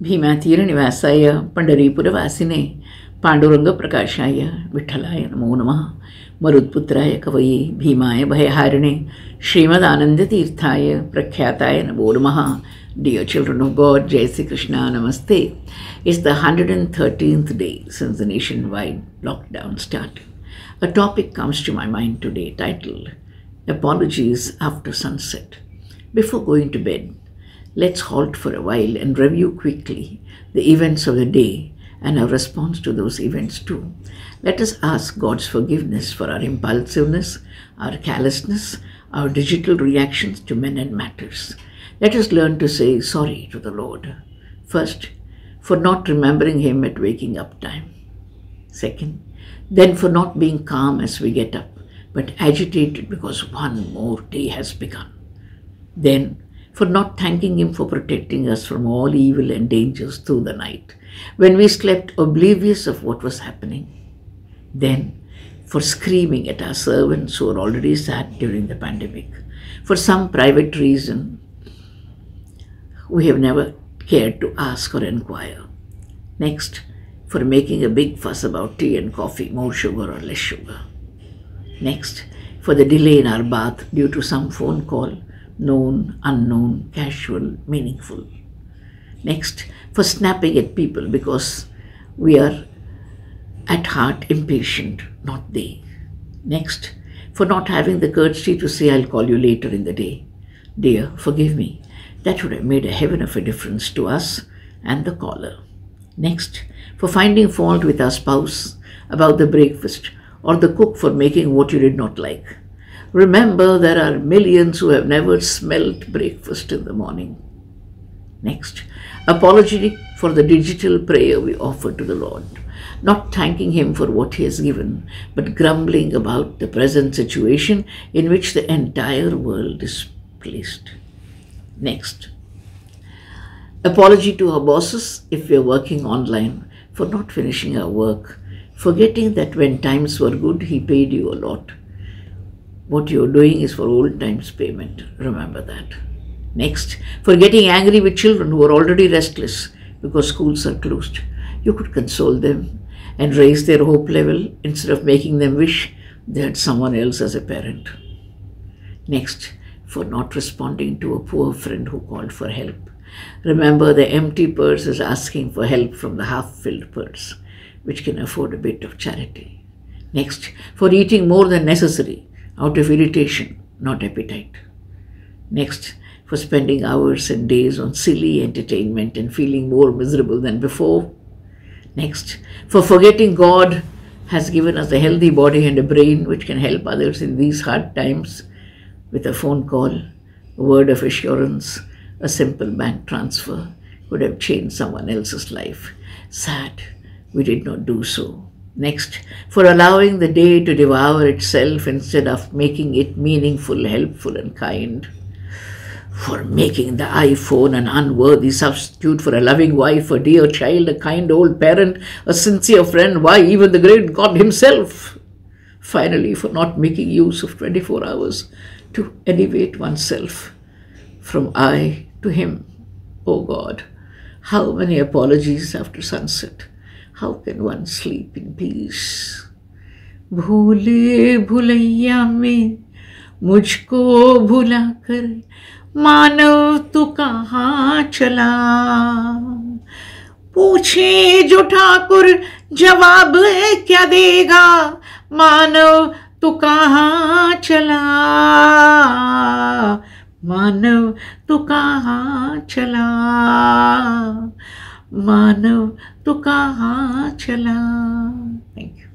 ભીમાતીર નિવાસાય પંઢરીપુરવાસીને पाण्डुरङ्गप्रकाशाय विठ्ठलाय नमो नमः मरुत्पुत्राय कवये भीमाय भयहारिणे श्रीमदानन्दतीर्थाय प्रख्याताय नमो नमः Dear children of God, Jai Sri Krishna, Namaste. It's the 113th day since the nationwide lockdown started. A topic comes to my mind today titled Apologies After Sunset. Before going to bed, let's halt for a while and review quickly the events of the day and our response to those events too. Let us ask God's forgiveness for our impulsiveness, our callousness, our digital reactions to men and matters. Let us learn to say sorry to the Lord. First, for not remembering Him at waking up time. Second, then for not being calm as we get up, but agitated because one more day has begun. Then, for not thanking Him for protecting us from all evil and dangers through the night, when we slept oblivious of what was happening. Then, for screaming at our servants who were already sad during the pandemic. For some private reason, we have never cared to ask or inquire. Next, for making a big fuss about tea and coffee, more sugar or less sugar. Next, for the delay in our bath due to some phone call, known, unknown, casual, meaningful. Next, for snapping at people because we are at heart impatient, not they. Next, for not having the courtesy to say, I'll call you later in the day. Dear, forgive me. That would have made a heaven of a difference to us and the caller. Next, for finding fault with our spouse about the breakfast or the cook for making what you did not like. Remember, there are millions who have never smelt breakfast in the morning. Next, apology for the digital prayer we offer to the Lord, not thanking Him for what He has given, but grumbling about the present situation in which the entire world is placed. Next, apology to our bosses if we are working online for not finishing our work, forgetting that when times were good, He paid you a lot. What you're doing is for old times payment. Remember that. Next, for getting angry with children who are already restless because schools are closed. You could console them and raise their hope level instead of making them wish they had someone else as a parent. Next, for not responding to a poor friend who called for help. Remember, the empty purse is asking for help from the half filled purse, which can afford a bit of charity. Next, for eating more than necessary out of irritation, not appetite. Next, for spending hours and days on silly entertainment and feeling more miserable than before. Next, for forgetting God has given us a healthy body and a brain which can help others in these hard times with a phone call, a word of assurance, a simple bank transfer could have changed someone else's life. Sad, we did not do so. Next, for allowing the day to devour itself instead of making it meaningful, helpful, and kind For making the iPhone an unworthy substitute for a loving wife, a dear child, a kind old parent, a sincere friend, why, even the great God Himself. Finally, for not making use of 24 hours to elevate oneself from I to Him. O God, how many apologies after sunset. How can one sleep in peace? भूले भुलैया में मुझको भुला कर मानव तू कहाँ चला? पूछे जो ठाकुर, जवाब क्या देगा? मानव तू कहाँ चला? मानव तू कहाँ चला? मानव तू कहाँ चला? Thank you